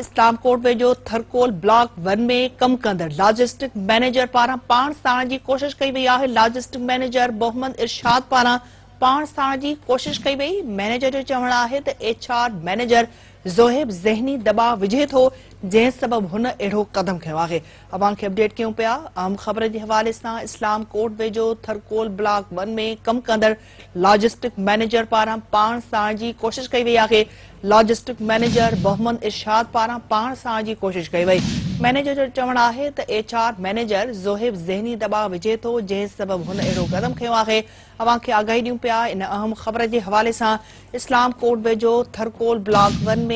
इस्लामकोट जो Thar coal block one में कम कंदड़ लॉजिस्टिक मैनेजर पारां पाण साण कोशिश कई वई आहे। लॉजिस्टिक मैनेजर मोहम्मद इरशाद पारां पाण साण कोशिश कई वई। मैनेजर जो चवणु आहे त एचआर मैनेजर ज़ोहेब ज़हनी दबाव विझे थो जंहिं सबबि हुन क़दम खयो आहे अवां अपडेट कयूं पिया अहम ख़बर जे हवाले सां इस्लाम कोट वेझो थरकोल ब्लॉक वन में कम कंदड़ लॉजिस्टिक मैनेजर पारां पाण साण कोशिश कई वई आहे। लॉजिस्टिक मैनेजर मोहम्मद इरशाद पारां पाण साण कोशिश कई वई। मैनेजर जो चवणु आहे त एचआर मैनेजर ज़ोहेब ज़हनी दबाव विझे थो जंहिं सबबि हुन क़दम खयो आहे। अवां आगाही ॾियूं पिया इन अहम ख़बर जे हवाले सां इस्लाम कोट वेझो थरकोल ब्लॉक वन में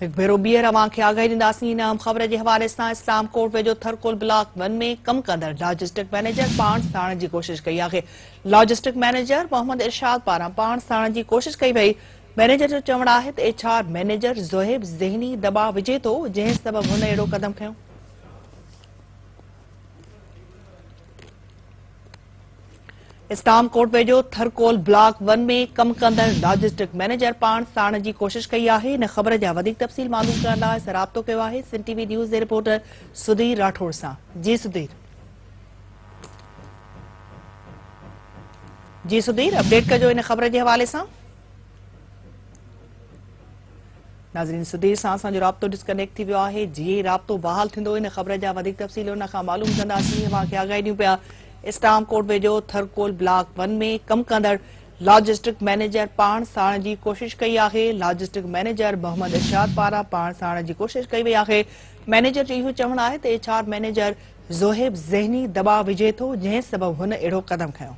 हिकु भेरो ॿीहर अवां खे आगाही ॾींदासीं इन अहम ख़बर जे हवाले सां इस्लाम कोट वेझो थरकोल ब्लॉक वन में कम कंदड़ लॉजिस्टिक मैनेजर पाण साण जी कोशिश कई आहे लॉजिस्टिक मैनेजर मोहम्मद इरशाद पारां पाण साण जी कोशिश कई वई मैनेजर जो चवणु आहे त मैनेजर ज़ोहेब ज़हनी दबाव विझे थो जंहिं सबबि हुन अहिड़ो क़दम खयो। इस्लाम कोट वेझो थरकोल ब्लॉक वन में कम कंदड़ लॉजिस्टिक मैनेजर पाण साण जी कोशिश कई आहे। इन ख़बर जा मालूम करण लाइ असां राब्तो सिन टीवी न्यूज़ जे रिपोर्टर सुधीर राठौड़ सां। जी सुधीर। जी सुधीर, अपडेट कजो इन ख़बर जे हवाले सां। नाज़रीन, सुधीर, सां असांजो राब्तो डिस्कनेक्ट थी वियो आहे। बहाल इन ख़बर जा वधीक मालूम कंदासीं। अव्हांखे आगाही ॾियूं इस्लाम कोट वेझो थरकोल ब्लॉक वन में कम कंदड़ लॉजिस्टिक मैनेजर पाण साण जी कोशिश कई आहे। लॉजिस्टिक मैनेजर मोहम्मद इरशाद पारां पाण साण जी कोशिश कई वई आहे। मैनेजर जो चवणु आहे त एचआर मैनेजर ज़ोहेब ज़हनी दबाव विझे थो, जंहिं सबबि हुन अहिड़ो क़दम खयो।